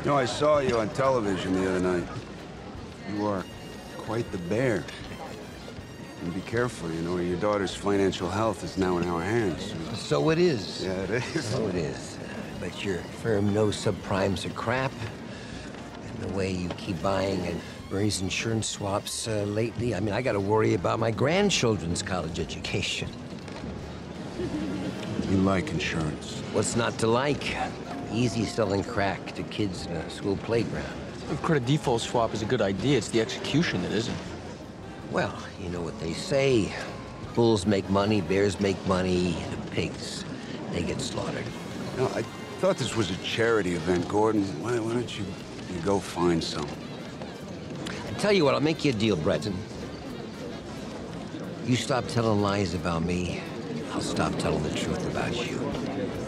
You know, I saw you on television the other night. You are quite the bear. And be careful, you know, your daughter's financial health is now in our hands. So it is. Yeah, it is. So it is. But your firm knows subprimes are crap. And the way you keep buying and Murray's insurance swaps uh, lately, I mean, I gotta worry about my grandchildren's college education. You like insurance. What's not to like? Easy selling crack to kids in a school playground. A credit default swap is a good idea. It's the execution that isn't. Well, you know what they say. Bulls make money, bears make money, the pigs, they get slaughtered. You know, I thought this was a charity event, Gordon. Why, why don't you, you go find some? I tell you what, I'll make you a deal, Bretton. You stop telling lies about me, I'll stop telling the truth about you.